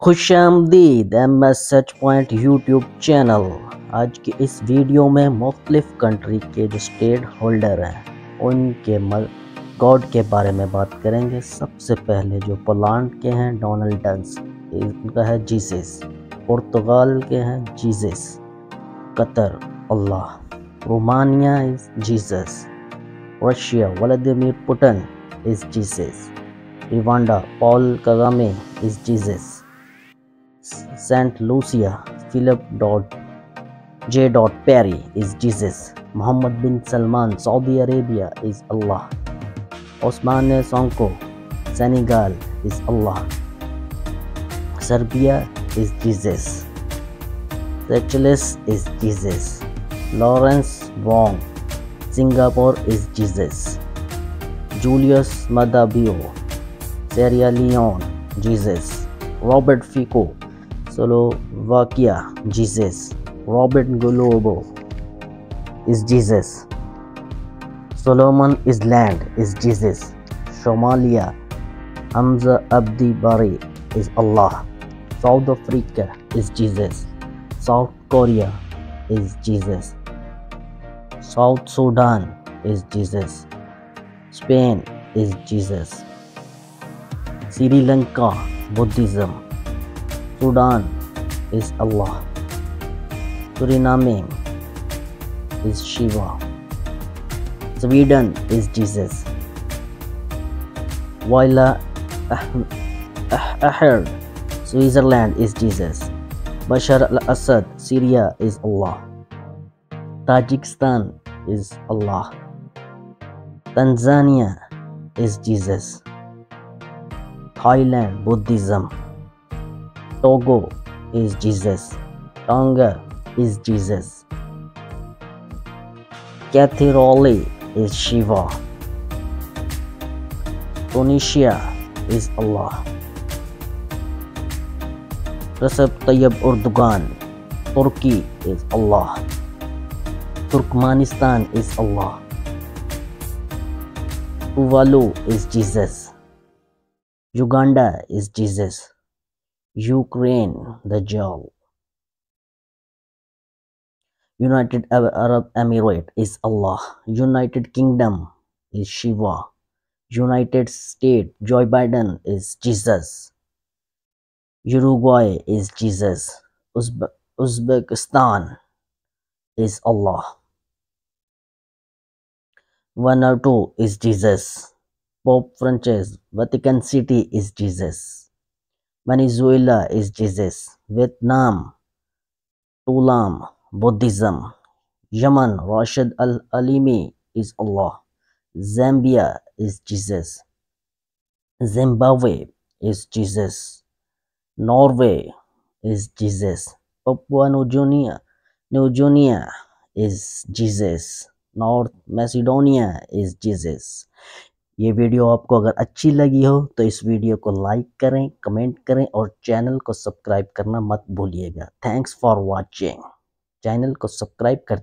खुश आमदीद M S Sach point YouTube channel. आज की इस वीडियो में मुख्तलिफ़ कंट्री के जो स्टेट होल्डर हैं, उनके गॉड के बारे में बात करेंगे। सबसे पहले जो पोलैंड के हैं, डोनाल्ड डंस इनका है जीसस। पुर्तगाल के हैं, Jesus. Qatar, Allah. Romania is Jesus. Russia, Vladimir Putin is Jesus. Rwanda, Paul Kagame is Jesus. Saint Lucia, Philip J. Pierre is Jesus. Muhammad bin Salman, Saudi Arabia is Allah. Ousmane Sonko, Senegal is Allah. Serbia is Jesus. Seychelles is Jesus. Lawrence Wong, Singapore is Jesus. Julius Maada Bio, Sierra Leone, Jesus. Robert Fico, Slovakia, Jesus. Robert Golobo is Jesus. Solomon Island is Jesus. Somalia, Hamza Abdi Barre is Allah. South Africa is Jesus. South Korea is Jesus. South Sudan is Jesus. Spain is Jesus. Sri Lanka, Buddhism. Sudan is Allah. Suriname is Shiva. Sweden is Jesus. Viola Amherd, ah, Switzerland is Jesus. Bashar al-Assad, Syria is Allah. Tajikistan is Allah. Tanzania is Jesus. Thailand, Buddhism. Togo is Jesus. Tonga is Jesus. Keith Rowley is Shiva. Tunisia is Allah. Recep Tayyip Erdogan, Turkey is Allah. Turkmenistan is Allah. Tuvalu is Jesus. Uganda is Jesus. Ukraine, the Jal. United Arab Emirate is Allah. United Kingdom is Shiva. United States, Joe Biden is Jesus. Uruguay is Jesus. Uzbe Uzbekistan is Allah. Vanuatu is Jesus. Pope Francis, Vatican City is Jesus. Venezuela is Jesus. Vietnam, To Lam, Buddhism. Yemen, Rashid Al-Alimi is Allah. Zambia is Jesus. Zimbabwe is Jesus. Norway is Jesus. Papua New Guinea, New Guinea is Jesus. North Macedonia is Jesus. ये video आपको अगर अच्छी लगी हो तो इस video को like करें, कमेंट करें और चैनल को सब्सक्राइब करना मत भूलिएगा। Thanks for watching. चैनल को सब्सक्राइब कर